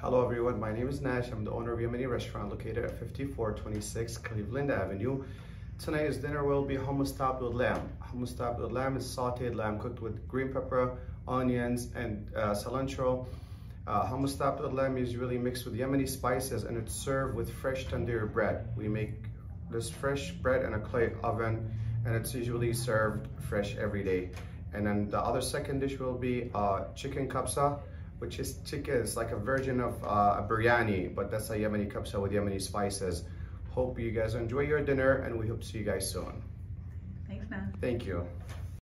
Hello everyone, my name is Nash. I'm the owner of Yemeni restaurant located at 5426 Cleveland Avenue. Tonight's dinner will be hummus topped with lamb. Hummus topped with lamb is sauteed lamb cooked with green pepper, onions, and uh, cilantro. Uh, hummus topped with lamb is really mixed with Yemeni spices and it's served with fresh tandoori bread. We make this fresh bread in a clay oven and it's usually served fresh every day. And then the other second dish will be uh, chicken kabsa, which is chicken. It's like a version of uh, a biryani, but that's a Yemeni kabsa with Yemeni spices. Hope you guys enjoy your dinner and we hope to see you guys soon. Thanks, man. Thank you.